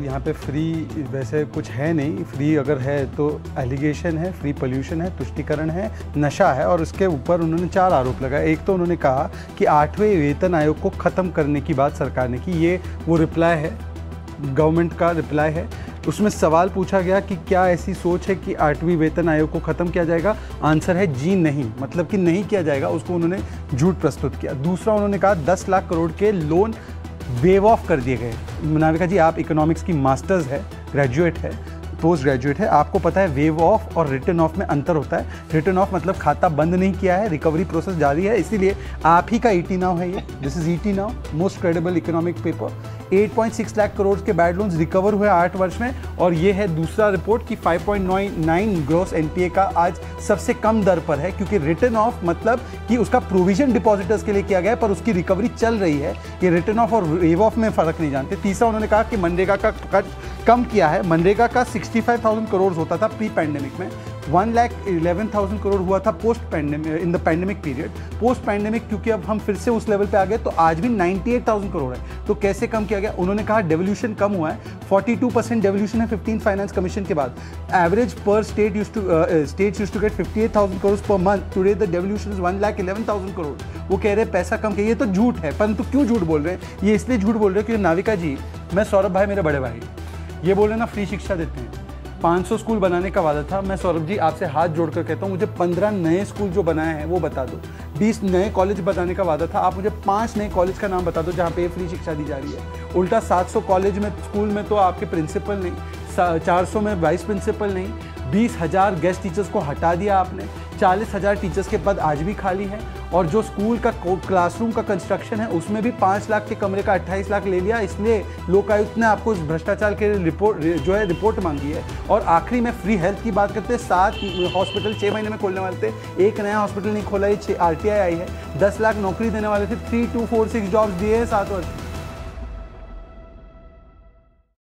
यहाँ पे फ्री वैसे कुछ है नहीं। फ्री अगर है तो एलिगेशन है फ्री पोल्यूशन है, तुष्टिकरण है, नशा है और उसके ऊपर उन्होंने चार आरोप लगाए। एक तो उन्होंने कहा कि आठवें वेतन आयोग को ख़त्म करने की बात सरकार ने की। ये वो रिप्लाई है गवर्नमेंट का रिप्लाई है। उसमें सवाल पूछा गया कि क्या ऐसी सोच है कि आठवीं वेतन आयोग को ख़त्म किया जाएगा? आंसर है जी नहीं। मतलब कि नहीं किया जाएगा, उसको उन्होंने झूठ प्रस्तुत किया। दूसरा उन्होंने कहा, दस लाख करोड़ के लोन वेव ऑफ़ कर दिए गए। मुनाविका जी, आप इकोनॉमिक्स की मास्टर्स है ग्रेजुएट है पोस्ट ग्रेजुएट है। आपको पता है वेव ऑफ़ और रिटर्न ऑफ़ में अंतर होता है। रिटर्न ऑफ़ मतलब खाता बंद नहीं किया है रिकवरी प्रोसेस जारी है, इसीलिए आप ही का ई टी नाउ है ये। This is E T Now most credible economic paper 8.6 lakh crore के बैड लोन्स रिकवर हुए आठ वर्ष में और ये है दूसरा रिपोर्ट कि 5.99 ग्रोस एनपीए का आज सबसे कम दर पर है क्योंकि रिटर्न ऑफ़ मतलब कि उसका प्रोविज़न डिपॉजिटर्स के लिए किया गया पर उसकी रिकवरी चल रही है। ये रिटर्न ऑफ़ और वेव ऑफ़ में फ़र्क नहीं जानते। तीसरा उन्होंने कहा कि मनरेगा का खर्च कम किया है। मनरेगा का 65,000 करोड़ होता था प्री पैंडेमिक में। One lakh eleven thousand crore हुआ था post pandemic in the pandemic period post pandemic क्योंकि अब हम फिर से उस लेवल पे आ गए तो आज भी 98,000 करोड़ है। तो कैसे कम किया गया? उन्होंने कहा डेवल्यूशन कम हुआ है। 42 परसेंट डेवल्यूशन है 15 फाइनेंस कमीशन के बाद। एवरेज पर state used to state used to get 58,000 crore per month today the devolution is one lakh eleven thousand crore वो कह रहे हैं पैसा कम किया ये तो झूठ है। परंतु क्यों झूठ बोल रहे हैं? ये इसलिए झूठ बोल रहे हैं क्योंकि नाविका जी मैं सौरभ भाई मेरे बड़े भाई ये बोल रहे ना फ्री शिक्षा देते हैं। 500 स्कूल बनाने का वादा था। मैं सौरभ जी, आपसे हाथ जोड़कर कहता हूँ, मुझे 15 नए स्कूल जो बनाए हैं, वो बता दो। 20 नए कॉलेज बनाने का वादा था। आप मुझे पाँच नए कॉलेज का नाम बता दो, जहाँ पे फ्री शिक्षा दी जा रही है। उल्टा 700 कॉलेज में, स्कूल में तो आपके प्रिंसिपल नहीं 400 में वाइस प्रिंसिपल नहीं बीस हज़ार गेस्ट टीचर्स को हटा दिया आपने। चालीस हज़ार टीचर्स के पद आज भी खाली हैं और जो स्कूल का क्लासरूम का कंस्ट्रक्शन है, उसमें भी पाँच लाख के कमरे का अट्ठाईस लाख ले लिया। इसलिए लोकायुक्त ने आपको इस भ्रष्टाचार के रिपोर्ट जो है रिपोर्ट मांगी है। और आखिरी में फ्री हेल्थ की बात करते हैं, सात हॉस्पिटल छः महीने में खोलने वाले थे। एक नया हॉस्पिटल नहीं खोला, ये आर आई है। दस लाख नौकरी देने वाले थे three two four six jobs दिए हैं सात वर्ष।